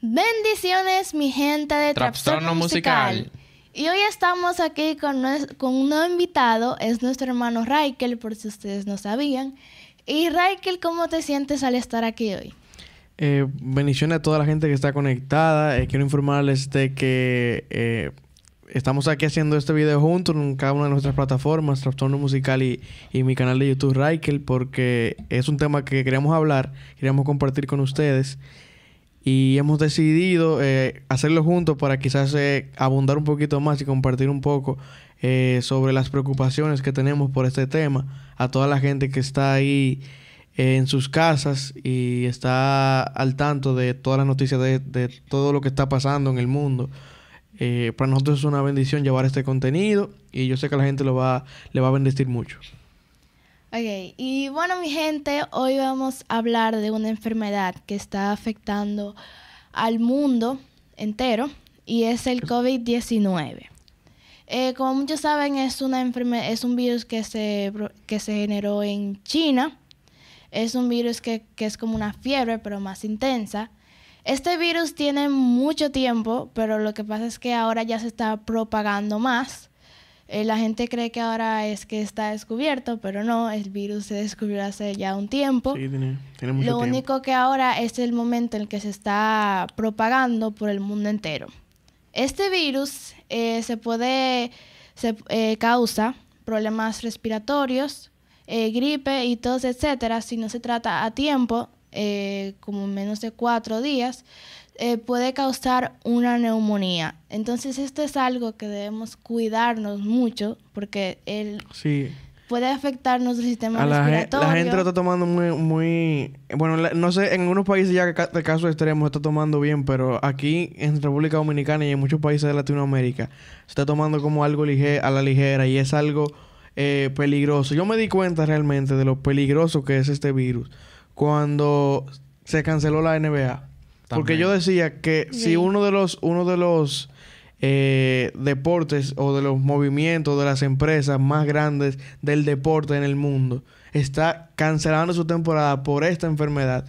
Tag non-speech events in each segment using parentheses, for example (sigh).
Bendiciones, mi gente de Trastorno Musical. Y hoy estamos aquí con, con un nuevo invitado, es nuestro hermano Raikel, por si ustedes no sabían. Y Raikel, ¿cómo te sientes al estar aquí hoy? Eh, bendiciones a toda la gente que está conectada. Eh, quiero informarles de que eh, estamos aquí haciendo este video juntos en cada una de nuestras plataformas, Trastorno Musical y, y mi canal de YouTube Raikel, porque es un tema que queríamos hablar, queríamos compartir con ustedes y hemos decidido eh, hacerlo juntos para quizás eh, abundar un poquito más y compartir un poco eh, sobre las preocupaciones que tenemos por este tema a toda la gente que está ahí en sus casas y está al tanto de todas las noticias de, de todo lo que está pasando en el mundo. Para nosotros es una bendición llevar este contenido y yo sé que a la gente lo va, le va a bendecir mucho. Ok, y bueno mi gente, hoy vamos a hablar de una enfermedad que está afectando al mundo entero y es el COVID-19. Eh, como muchos saben, es, una es un virus que se, que se generó en China. Es un virus que, que es como una fiebre, pero más intensa. Este virus tiene mucho tiempo, pero lo que pasa es que ahora ya se está propagando más. Eh, la gente cree que ahora es que está descubierto, pero no, el virus se descubrió hace ya un tiempo. Sí, tiene, tiene mucho Lo único que ahora es el momento en el que se está propagando por el mundo entero. Este virus eh, se puede, se eh, causa problemas respiratorios, gripe y tos, etcétera, si no se trata a tiempo, como en menos de cuatro días. Eh, puede causar una neumonía. Entonces esto es algo que debemos cuidarnos mucho porque él puede afectar nuestro sistema a respiratorio. La, gente lo está tomando muy, muy... Bueno, no sé, en algunos países ya de casos extremos está tomando bien, pero aquí en República Dominicana y en muchos países de Latinoamérica se está tomando como algo a la ligera y es algo eh, peligroso. Yo me di cuenta realmente de lo peligroso que es este virus cuando se canceló la NBA. Porque yo decía que si uno de los, uno de los eh, deportes o de los movimientos de las empresas más grandes del deporte en el mundo está cancelando su temporada por esta enfermedad,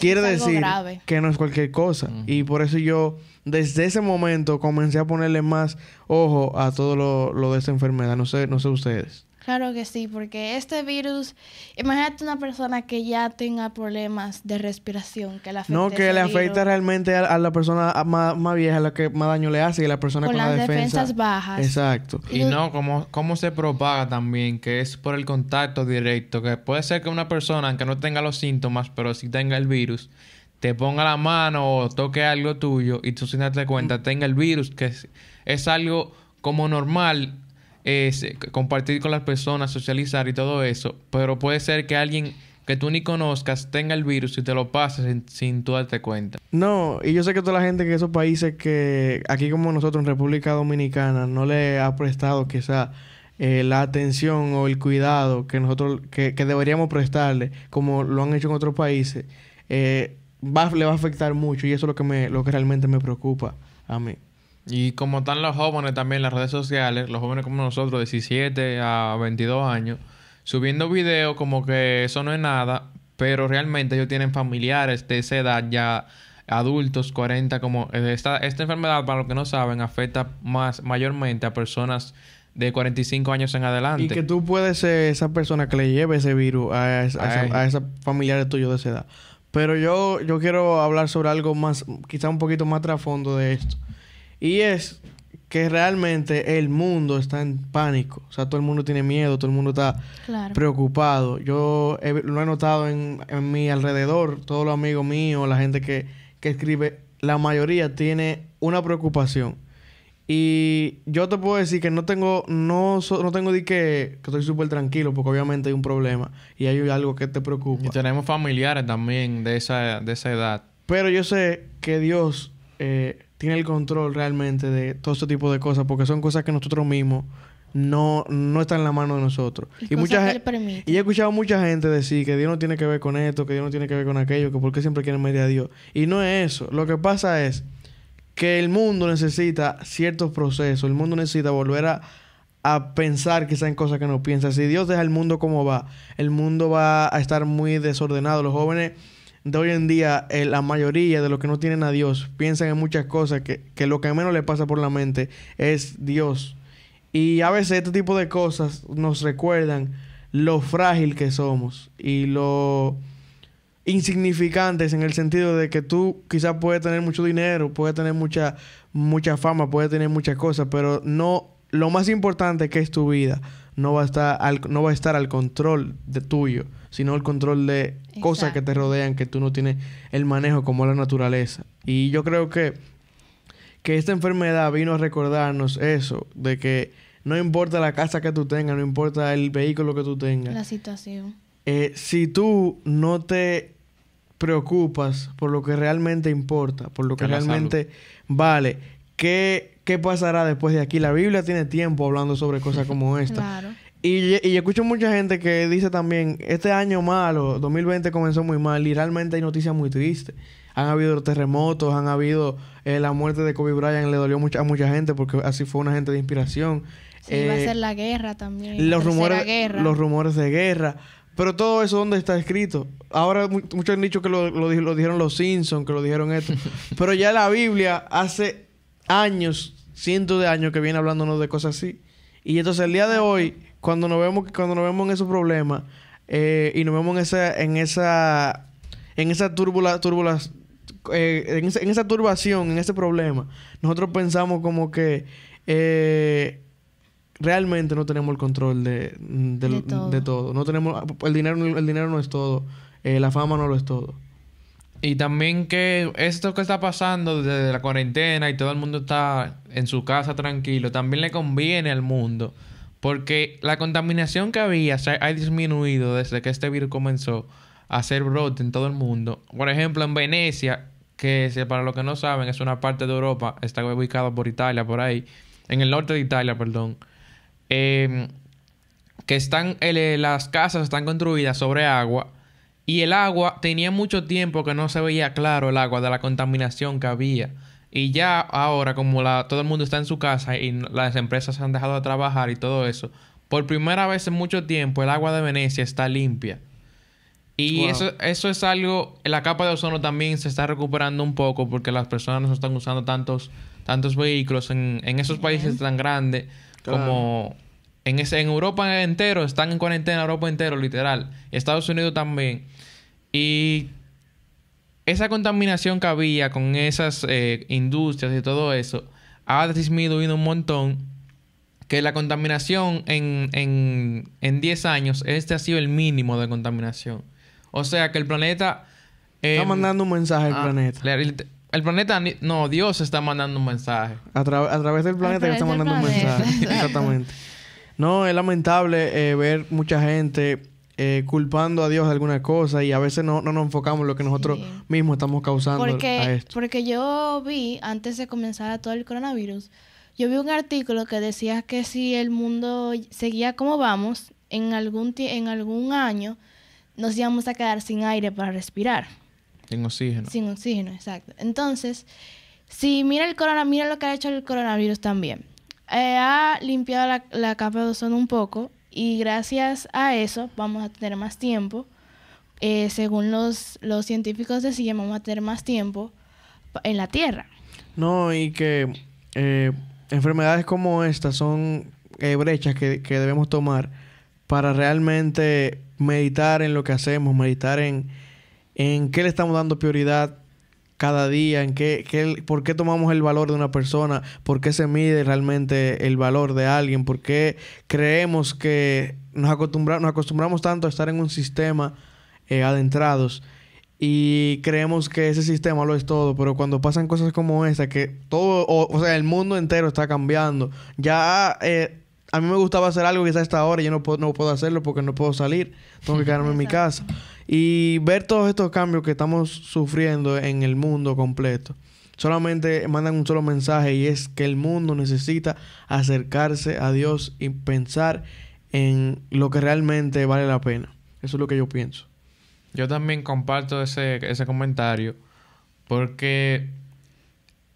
quiere decir que no es cualquier cosa. Y por eso yo desde ese momento comencé a ponerle más ojo a todo lo, lo de esta enfermedad. No sé, no sé ustedes. Claro que sí, porque este virus, imagínate una persona que ya tenga problemas de respiración, que le afecte No, que le afecta realmente a, la persona más, vieja, a la que más daño le hace, y la persona con, con las defensas bajas. Exacto. Y no, cómo, cómo se propaga también, que es por el contacto directo, que puede ser que una persona, aunque no tenga los síntomas, pero sí tenga el virus, te ponga la mano o toque algo tuyo y tú sin darte cuenta mm. tenga el virus, que es, es algo como normal es eh, compartir con las personas, socializar y todo eso, pero puede ser que alguien que tú ni conozcas tenga el virus y te lo pases sin, tú darte cuenta. No, y yo sé que toda la gente en esos países que aquí como nosotros en República Dominicana no le ha prestado quizá eh, la atención o el cuidado que nosotros que, deberíamos prestarle como lo han hecho en otros países eh, va, le va a afectar mucho y eso es lo que me lo que realmente me preocupa a mí. Y como están los jóvenes también en las redes sociales, los jóvenes como nosotros, 17 a 22 años, subiendo videos como que eso no es nada, pero realmente ellos tienen familiares de esa edad ya adultos, 40, como eh, esta, esta enfermedad, para los que no saben, afecta más mayormente a personas de 45 años en adelante. Y que tú puedes ser esa persona que le lleve ese virus a, a, esa, familiares tuyos de esa edad. Pero yo, yo quiero hablar sobre algo más, quizá un poquito más trasfondo de esto. Y es que realmente el mundo está en pánico. O sea, todo el mundo tiene miedo, todo el mundo está preocupado. Yo lo he notado en, en, mi alrededor, todos los amigos míos, la gente que, que escribe, la mayoría tiene una preocupación. Y yo te puedo decir que no tengo, no, no tengo de que, que estoy súper tranquilo, porque obviamente hay un problema y hay algo que te preocupa. Y tenemos familiares también de esa, de esa edad. Pero yo sé que Dios eh, tiene el control realmente de todo este tipo de cosas, porque son cosas que nosotros mismos no, no están en la mano de nosotros. Y, mucha gente, y he escuchado mucha gente decir que Dios no tiene que ver con esto, que Dios no tiene que ver con aquello, que porque siempre quieren medir a Dios. Y no es eso. Lo que pasa es que el mundo necesita ciertos procesos, el mundo necesita volver a, a pensar quizá en cosas que no piensa. Si Dios deja el mundo como va, el mundo va a estar muy desordenado. Los jóvenes de hoy en día, eh, la mayoría de los que no tienen a Dios piensan en muchas cosas que, que lo que menos le pasa por la mente es Dios. Y a veces este tipo de cosas nos recuerdan lo frágil que somos y lo insignificantes en el sentido de que tú quizás puedes tener mucho dinero, puedes tener mucha, mucha fama, puedes tener muchas cosas, pero no, lo más importante que es tu vida no va a estar al, no va a estar al control de tuyo, sino el control de cosas que te rodean que tú no tienes el manejo como la naturaleza. Y yo creo que, que esta enfermedad vino a recordarnos eso, de que no importa la casa que tú tengas, no importa el vehículo que tú tengas. La situación. Eh, si tú no te preocupas por lo que realmente importa, por lo que, realmente vale, ¿qué, ¿qué pasará después de aquí? La Biblia tiene tiempo hablando sobre cosas como (laughs) esta. Claro. Y, y escucho mucha gente que dice también, este año malo, 2020 comenzó muy mal y realmente hay noticias muy tristes. Han habido terremotos, han habido eh, la muerte de Kobe Bryant, le dolió mucha, a mucha gente porque así fue una gente de inspiración. Sí, va a Eh, ser la guerra también. los rumores, guerra. los rumores de guerra. Pero todo eso, ¿dónde está escrito? Ahora mu- muchos han dicho que lo, lo, lo dijeron los Simpsons, que lo dijeron esto. (laughs) Pero ya la Biblia hace años, cientos de años que viene hablándonos de cosas así. Y entonces el día de hoy, cuando nos vemos, cuando nos vemos en esos problemas eh, y nos vemos en esa, en esa, en esa turbula, turbulas, eh, en, esa, en esa turbación, en ese problema, nosotros pensamos como que eh, realmente no tenemos el control De todo. de todo. No tenemos el dinero, el dinero no es todo, eh, la fama no lo es todo. Y también que esto que está pasando desde la cuarentena y todo el mundo está en su casa tranquilo, también le conviene al mundo. Porque la contaminación que había ha disminuido desde que este virus comenzó a hacer brote en todo el mundo. Por ejemplo, en Venecia, que para los que no saben es una parte de Europa, está ubicado por Italia, por ahí, en el norte de Italia, perdón. Eh, que están eh, las casas están construidas sobre agua y el agua tenía mucho tiempo que no se veía claro el agua de la contaminación que había y ya ahora como la, todo el mundo está en su casa y las empresas se han dejado de trabajar y todo eso por primera vez en mucho tiempo el agua de Venecia está limpia y Wow. eso, eso es algo, la capa de ozono también se está recuperando un poco porque las personas no están usando tantos, tantos vehículos en, en esos países tan grandes Claro. como en, ese, en Europa entero, están en cuarentena Europa entero, literal. Y Estados Unidos también. Y esa contaminación que había con esas eh, industrias y todo eso ha disminuido un montón. Que la contaminación en, en, en 10 años, este ha sido el mínimo de contaminación. O sea que el planeta... eh, Está mandando un mensaje al ah, planeta. la- El, el planeta, no, Dios está mandando un mensaje. A, tra- a través del planeta que está mandando un mensaje. Exactamente. (laughs) No, es lamentable eh, ver mucha gente eh, culpando a Dios de alguna cosa y a veces no, no nos enfocamos en lo que nosotros Sí. mismos estamos causando a Porque, esto. porque yo vi, antes de comenzar todo el coronavirus, yo vi un artículo que decía que si el mundo seguía como vamos, en algún, en algún año nos íbamos a quedar sin aire para respirar. En oxígeno. Sin oxígeno, exacto. Entonces, si mira el corona, mira lo que ha hecho el coronavirus también. Eh, ha limpiado la, la capa de ozono un poco y gracias a eso vamos a tener más tiempo. Eh, según los, los científicos decían, vamos a tener más tiempo en la Tierra. No, y que eh, enfermedades como estas son brechas que, que debemos tomar para realmente meditar en lo que hacemos, meditar en, en qué le estamos dando prioridad cada día, en qué, qué- por qué tomamos el valor de una persona, por qué se mide realmente el valor de alguien, por qué creemos que nos, nos acostumbramos tanto a estar en un sistema eh, adentrados y creemos que ese sistema lo es todo, pero cuando pasan cosas como esta, que todo, o, o sea, el mundo entero está cambiando, ya eh, a mí me gustaba hacer algo quizás a esta hora y yo no puedo, no puedo hacerlo porque no puedo salir, tengo que quedarme en mi casa. Y ver todos estos cambios que estamos sufriendo en el mundo completo. Solamente mandan un solo mensaje y es que el mundo necesita acercarse a Dios y pensar en lo que realmente vale la pena. Eso es lo que yo pienso. Yo también comparto ese, ese comentario porque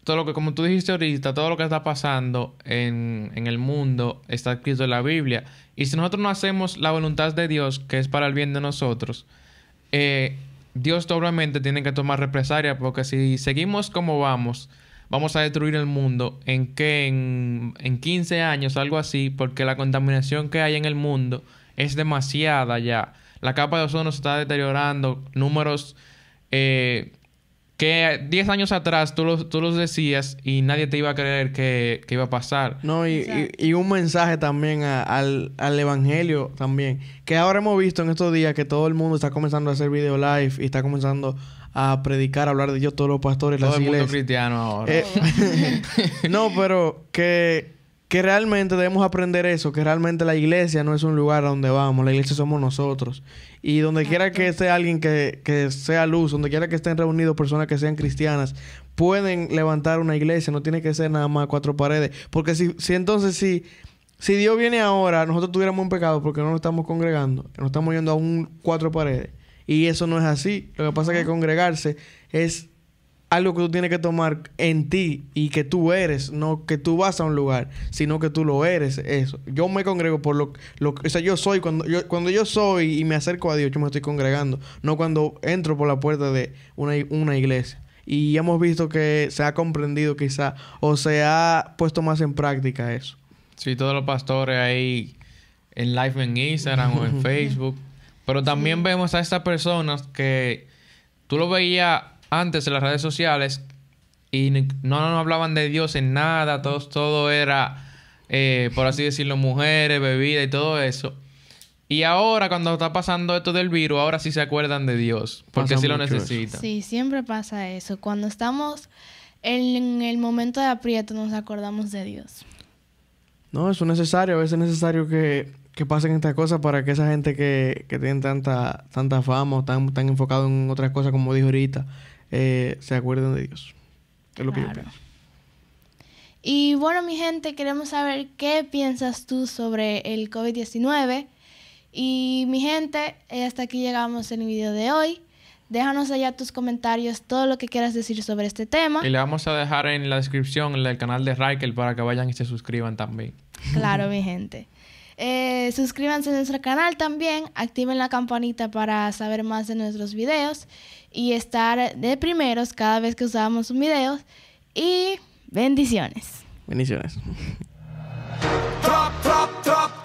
todo lo que, como tú dijiste ahorita, todo lo que está pasando en, en el mundo está escrito en la Biblia. Y si nosotros no hacemos la voluntad de Dios, que es para el bien de nosotros, eh, Dios obviamente tiene que tomar represalia, porque si seguimos como vamos, vamos a destruir el mundo en que en, en 15 años, algo así, porque la contaminación que hay en el mundo es demasiada ya. La capa de ozono se está deteriorando, números eh, que 10 años atrás tú los, tú los decías y nadie te iba a creer que, que iba a pasar. No, y, y, y un mensaje también a- al, al evangelio también. Que ahora hemos visto en estos días que todo el mundo está comenzando a hacer video live y está comenzando a predicar, a hablar de Dios, todos los pastores, Todo las el mundo cristiano ahora. Eh, (laughs) no, pero que, que realmente debemos aprender eso, que realmente la iglesia no es un lugar a donde vamos, la iglesia somos nosotros. Y donde quiera que esté alguien que, que sea luz, donde quiera que estén reunidos personas que sean cristianas, pueden levantar una iglesia, no tiene que ser nada más cuatro paredes. Porque si, si entonces si, si Dios viene ahora, nosotros tuviéramos un pecado porque no nos estamos congregando, nos estamos yendo a un cuatro paredes. Y eso no es así. Lo que pasa es que congregarse es algo que tú tienes que tomar en ti y que tú eres, no que tú vas a un lugar, sino que tú lo eres, eso. Yo me congrego por lo, lo o sea, yo soy cuando yo cuando yo soy y me acerco a Dios, yo me estoy congregando, no cuando entro por la puerta de una, una iglesia. Y hemos visto que se ha comprendido quizá o se ha puesto más en práctica eso. Sí, todos los pastores ahí en live en Instagram o en (laughs) Facebook. Pero también vemos a estas personas que tú lo veías antes en las redes sociales y no, no hablaban de Dios en nada, todo, todo era, eh, por así decirlo, mujeres, bebida y todo eso. Y ahora, cuando está pasando esto del virus, ahora sí se acuerdan de Dios, porque Pasa sí lo necesitan. Sí, siempre pasa eso. Cuando estamos en el momento de aprieto nos acordamos de Dios. No, eso es necesario. A veces es necesario que, que pasen estas cosas para que esa gente que, que tienen tanta, tanta fama o están tan enfocados en otras cosas, como dijo ahorita, eh, se acuerden de Dios. Es lo que yo Claro. pienso. Y bueno, mi gente, queremos saber qué piensas tú sobre el COVID-19. Y mi gente, eh, hasta aquí llegamos en el video de hoy. Déjanos allá tus comentarios, todo lo que quieras decir sobre este tema. Y le vamos a dejar en la descripción el canal de Raikel para que vayan y se suscriban también. Claro, mi gente. Eh, suscríbanse a nuestro canal también, activen la campanita para saber más de nuestros videos y estar de primeros cada vez que usamos un video. Y bendiciones. Bendiciones. Drop, drop, drop,